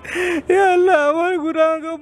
আল্লাহ আমার গুনাহগো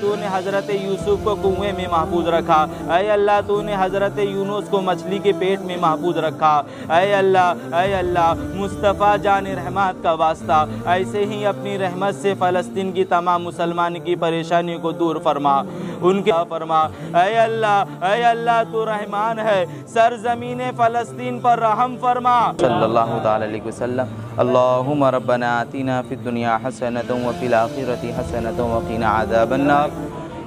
تو نے حضرت یوسف کو کنویں میں محفوظ رکھا۔ اے اللہ تو نے حضرت یونس کو مچھلی کے پیٹ میں محفوظ رکھا۔ اے اللہ اے اللہ، مصطفیٰ جان رحمت کا واسطہ۔ ایسے ہی اپنی رحمت سے فلسطین کی تمام مسلمان کی پریشانیوں کو دور فرما۔ ان کے فرما۔ اے اللہ اے اللہ، تو رحمان ہے۔ سرزمین فلسطین پر رحم فرما۔ صلی اللہ تعالی علیہ وسلم۔ اللہم ربنا آتینا فی الدنیا حسنتا وفی الآخرت حسنتا وقینا عذاب النار۔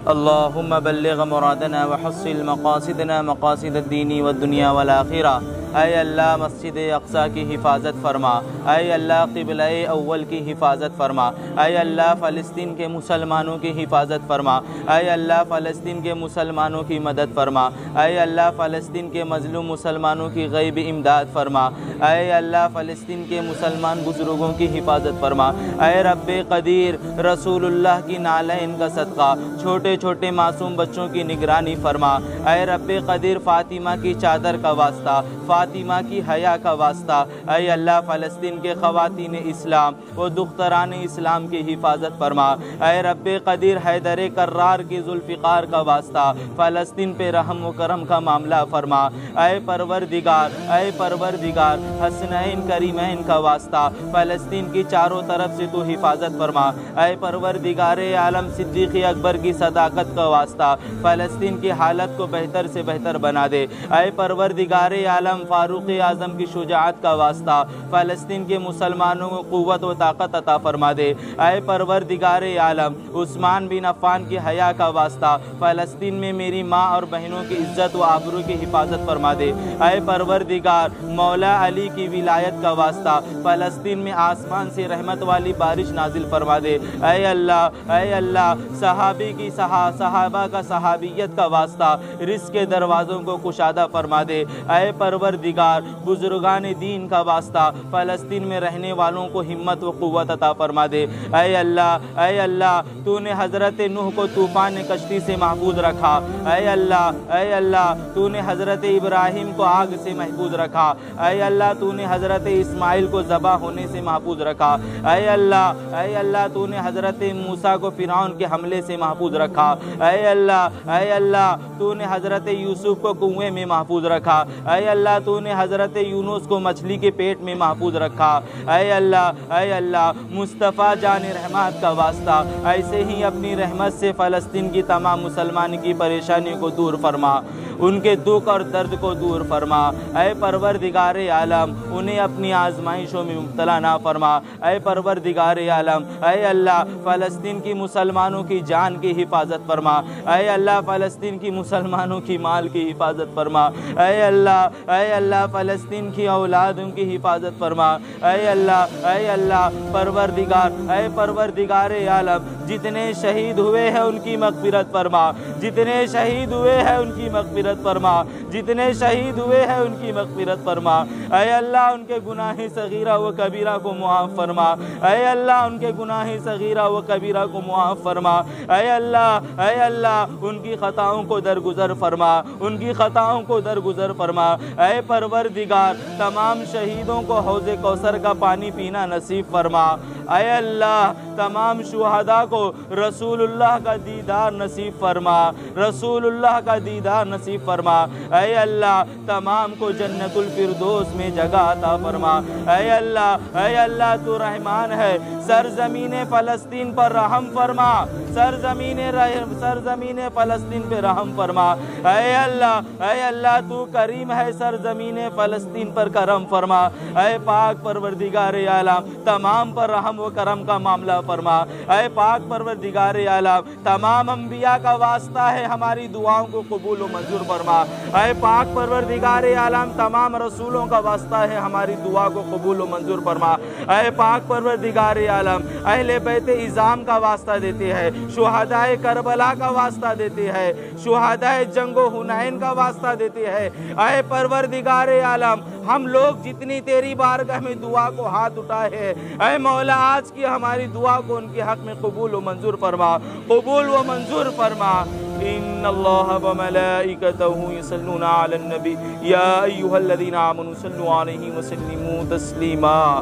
اللہم بلغ مرادنا وحصل مقاصدنا مقاصد الدین والدنیا والآخرہ۔ اے اللہ مسجد اقصا کی حفاظت فرما۔ اے اللہ قبلہ اول کی حفاظت فرما۔ اے اللہ فلسطین کے مسلمانوں کی حفاظت فرما۔ اے اللہ فلسطین کے مسلمانوں کی مدد فرما۔ اے اللہ فلسطین کے مظلوم مسلمانوں کی غیب امداد فرما۔ اے اللہ فلسطین کے مسلمان بزرگوں کی حفاظت فرما۔ اے رب قدیر رسول اللہ کی نالین کا صدقہ۔ چھوٹے چھوٹے معصوم بچوں کی نگرانی فرما۔ اے رب قدیر فاطمہ کی چادر کا واسطہ۔ فاطمہ کی حیا کا واسطہ۔ اے اللہ، فلسطین کے خواتین اسلام و دختران اسلام کی حفاظت فرما۔ اے رب قدیر، حیدر کرار کی ذوالفقار کا واسطہ۔ فلسطین پہ رحم و کرم کا معاملہ فرما۔ اے پروردگار اے پروردگار، حسنین کریمین کا واسطہ۔ فلسطین کی چاروں طرف سے تو حفاظت فرما۔ اے پروردگار عالم، صدیق اکبر کی صداقت کا واسطہ۔ فلسطین کی حالت کو بہتر سے بہتر بنا دے۔ اے پروردگار عالم فاروق اعظم کی شجاعت کا واسطہ۔ فلسطین کے مسلمانوں کو قوت و طاقت عطا فرما دے۔ اے پروردگار عالم، عثمان بن عفان کی حیا کا واسطہ۔ فلسطین میں میری ماں اور بہنوں کی عزت و آبرو کی حفاظت فرما دے۔ اے پروردگار، مولا علی کی ولایت کا واسطہ۔ فلسطین میں آسمان سے رحمت والی بارش نازل فرما دے۔ اے اللہ اے اللہ، صحابی کی صحا، صحابہ کا صحابیت کا واسطہ۔ رزق کے دروازوں کو کشادہ فرما دے۔ اے پرور پروردگار بزرگان دین کا واسطہ فلسطین میں رہنے والوں کو ہمت و قوت عطا فرما دے اے اللہ اے اللہ تو نے حضرت نوح کو طوفان کشتی سے محفوظ رکھا اے اللہ اے اللہ تو نے حضرت ابراہیم کو آگ سے محفوظ رکھا اے اللہ تو نے حضرت اسماعیل کو ذبح ہونے سے محفوظ رکھا اے اللہ اے اللہ تو نے حضرت موسیٰ کو فرعون کے حملے سے محفوظ رکھا اے اللہ اے اللہ تو نے حضرت یوسف کو کنویں میں محفوظ رکھا اے اللہ تو نے حضرت یونس کو مچھلی کے پیٹ میں محفوظ رکھا۔ اے اللہ اے اللہ، مصطفیٰ جان رحمت کا واسطہ۔ ایسے ہی اپنی رحمت سے فلسطین کی تمام مسلمان کی پریشانی کو دور فرما۔ ان کے دکھ اور درد کو دور فرما۔ اے پروردگار عالم، انہیں اپنی آزمائشوں میں مبتلا نہ فرما۔ اے پروردگار عالم، اے اللہ، فلسطین کی مسلمانوں کی جان کی حفاظت فرما۔ اے اللہ، فلسطین کی مسلمانوں کی مال کی حفاظت فرما۔ اے اللہ اے اللہ، فلسطین کی اولادوں کی حفاظت فرما۔ اے اللہ اے اللہ، پروردگار، اے پروردگار عالم، جتنے شہید ہوئے ہیں ان کی مغفرت فرما۔ جتنے شہید ہوئے ہیں ان کی مغفرت مغفرت فرما۔ جتنے شہید ہوئے ہیں ان کی مغفرت فرما۔ اے اللہ، ان کے گناہ صغیرہ و کبیرہ کو معاف فرما۔ اے اللہ، ان کے گناہ صغیرہ و کبیرہ کو معاف فرما۔ اے اللہ اے اللہ، ان کی خطاؤں کو درگزر فرما۔ ان کی خطاؤں کو درگزر فرما۔ اے پروردگار، تمام شہیدوں کو حوض کوثر کا پانی پینا نصیب فرما۔ اے اللہ، تمام شہداء کو رسول اللہ کا دیدار نصیب فرما رسول اللہ کا دیدار نصیب فرما۔ اے اللہ، تمام کو جنت الفردوس میں جگہ عطا فرما۔ اے اللہ اے اللہ، تو رحمان ہے۔ سرزمین فلسطین پر رحم فرما۔ سرزمین رحم، سرزمین فلسطین پہ رحم فرما۔ اے اللہ اے اللہ، تو کریم ہے۔ سرزمین فلسطین پر کرم فرما۔ اے پاک پروردگار عالم، تمام پر رحم و کرم کا معاملہ فرما۔ اے پاک پروردگار عالم تمام انبیاء کا واسطہ ہے ہماری دعاؤں کو قبول و منظور فرما۔ اے پاک پروردگار عالم تمام رسولوں کا واسطہ ہے ہماری دعا کو قبول و منظور فرما۔ اے پاک پروردگار عالم اہل بیت ازام کا واسطہ دیتے ہیں، شہداء کربلا کا واسطہ دیتے ہیں، شہداء جنگ و حنین کا واسطہ دیتے ہیں۔ اے پروردگار عالم ہم لوگ جتنی تیری بارگاہ میں دعا کو ہاتھ اٹھائے ہیں۔ اے مولا، آج کی ہماری دعا کو ان کے حق میں قبول و منظور فرما۔ قبول و منظور فرما۔ ان اللہ وملائکته یصلون علی النبی۔ یا ایها الذین آمنوا صلوا علیہ وسلموا تسلیما۔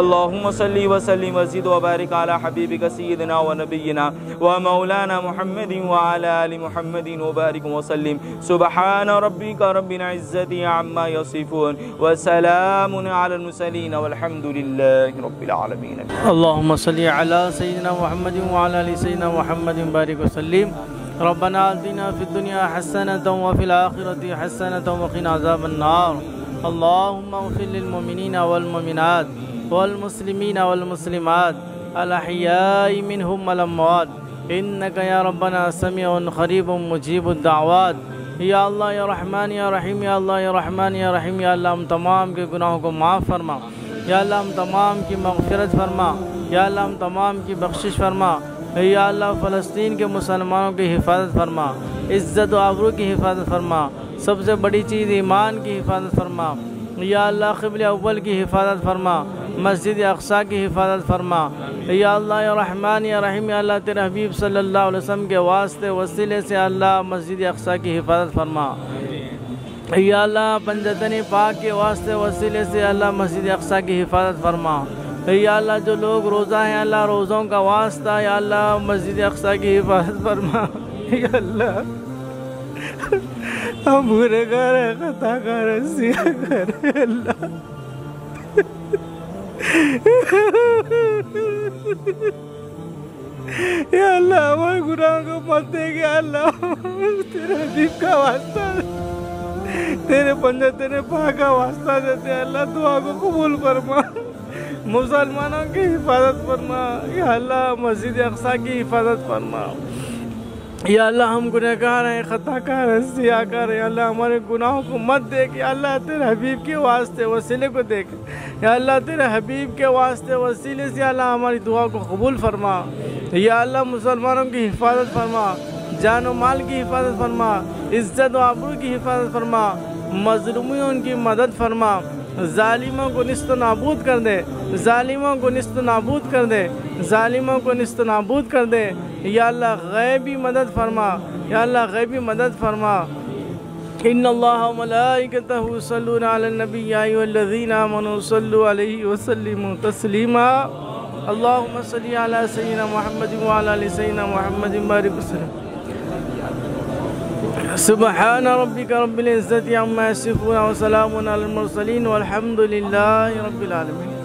اللهم صل وسلم وزد وبارك على حبيبك سيدنا ونبينا ومولانا محمد وعلى آل محمد وبارك وسلم. سبحان ربك رب العزة عما يصفون وسلام على المرسلين والحمد لله رب العالمين. اللهم صل على سيدنا محمد وعلى آل سيدنا محمد بارك وسلم. ربنا آتنا في الدنيا حسنة وفي الآخرة حسنة وقنا عذاب النار. اللهم اغفر للمؤمنين والمؤمنات. والمسلمين والمسلمات الأحياء منهم والأموات إنك يا ربنا سميع قريب مجيب الدعوات. یا اللہ، یا رحمان، یا رحیم، یا اللہ، یا رحمان، یا رحیم، یا اللہ، ہم تمام کے گناہوں کو معاف فرما. یا اللہ، ہم تمام کی مغفرت فرما. یا اللہ، ہم تمام کی بخشش فرما. یا اللہ، فلسطین کے مسلمانوں کی حفاظت فرما. عزت و آبرو کی حفاظت فرما. سب سے بڑی چیز ایمان کی حفاظت فرما. یا اللہ، قبل اول کی حفاظت فرما. مسجد اقصا کی حفاظت فرما۔ یا اللہ، یا رحمان، یا رحیم، یا اللہ، تیرے حبیب صلی اللہ علیہ وسلم کے واسطے وسیلے سے اللہ مسجد اقصا کی حفاظت فرما۔ یا اللہ پنجتن پاک کے واسطے وسیلے سے اللہ مسجد اقصا کی حفاظت فرما۔ یا اللہ، جو لوگ روزہ ہیں، اللہ روزوں کا واسطہ، یا اللہ مسجد اقصا کی حفاظت فرما۔ یا اللہ، ہم برے کر خطا کر سیاہ کر اللہ۔ یا اللہ ہمارے گناہ کو مت دے گیا اللہ تیرے حبیب کا واسطہ دے تیرے پنجہ تیرے پاک کا واسطہ دیتے ہیں اللہ دعا کو قبول فرما مسلمانوں کی حفاظت فرما یا اللہ مسجد اقصا کی حفاظت فرما یا اللہ ہم گنہ گار ہیں خطا کار ہیں سیاہ کار ہیں اللہ ہمارے گناہوں کو مت دیکھ۔ یا اللہ تیرے حبیب کے واسطے وسیلے کو دیکھ۔ یا اللہ تیرے حبیب کے واسطے وسیلے سے اللہ ہماری دعا کو قبول فرما۔ یا اللہ مسلمانوں کی حفاظت فرما۔ جان و مال کی حفاظت فرما۔ عزت و آبرو کی حفاظت فرما۔ مظلومیوں کی مدد فرما۔ ظالموں کو نست و نابود کر دے۔ ظالموں کو نست و نابود کر دے۔ ظالموں کو نست و نابود کر دے۔ یا اللہ غیبی مدد فرما، یا اللہ غیبی مدد فرما۔ ان اللہ ملائکتہ صلون علی النبی یا ایوہ الذین آمنوا صلو علیہ وسلموا تسلیما۔ اللہم صلی علی سیدنا محمد وعلا علی سیدنا محمد بارک وسلم۔ سبحان ربك رب العزة عما يصفون وسلام على المرسلين والحمد لله رب العالمين